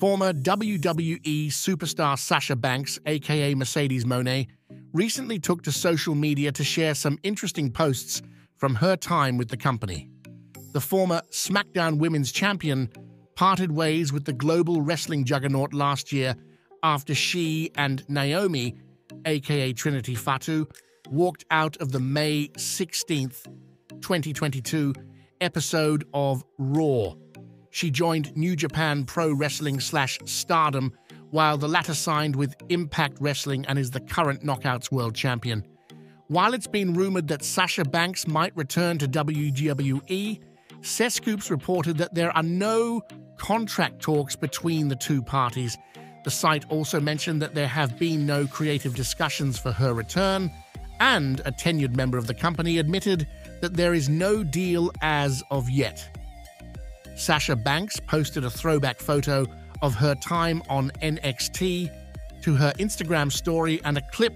Former WWE superstar Sasha Banks, aka Mercedes Moné, recently took to social media to share some interesting posts from her time with the company. The former SmackDown Women's Champion parted ways with the global wrestling juggernaut last year after she and Naomi, aka Trinity Fatu, walked out of the May 16th, 2022 episode of Raw she joined New Japan Pro Wrestling slash Stardom, while the latter signed with Impact Wrestling and is the current Knockouts World Champion. While it's been rumored that Sasha Banks might return to WWE, Scoops reported that there are no contract talks between the two parties. The site also mentioned that there have been no creative discussions for her return, and a tenured member of the company admitted that there is no deal as of yet. Sasha Banks posted a throwback photo of her time on NXT to her Instagram story and a clip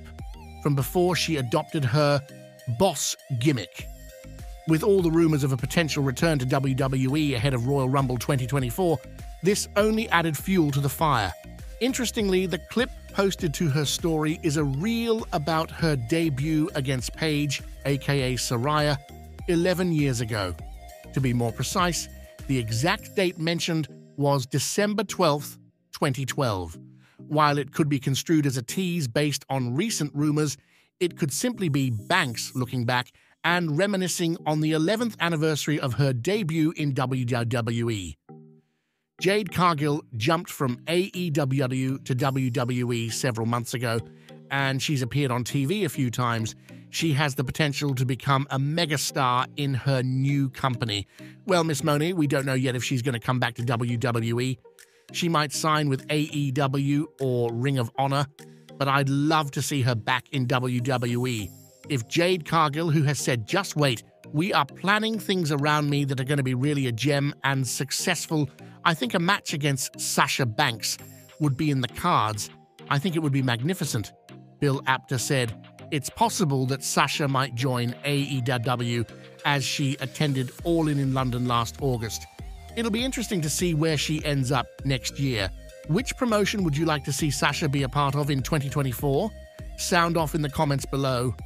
from before she adopted her boss gimmick. With all the rumors of a potential return to WWE ahead of Royal Rumble 2024, this only added fuel to the fire. Interestingly, the clip posted to her story is a reel about her debut against Paige, aka Saraya, 11 years ago. To be more precise, the exact date mentioned was December 12th, 2012. While it could be construed as a tease based on recent rumors, it could simply be Banks looking back and reminiscing on the 11th anniversary of her debut in WWE. Jade Cargill jumped from AEW to WWE several months ago, and she's appeared on TV a few times, she has the potential to become a megastar in her new company. Well, Miss Moné, we don't know yet if she's going to come back to WWE. She might sign with AEW or Ring of Honor, but I'd love to see her back in WWE. If Jade Cargill, who has said, just wait, we are planning things around me that are going to be really a gem and successful, I think a match against Sasha Banks would be in the cards. I think it would be magnificent. Bill Apter said, it's possible that Sasha might join AEW as she attended All In in London last August. It'll be interesting to see where she ends up next year. Which promotion would you like to see Sasha be a part of in 2024? Sound off in the comments below.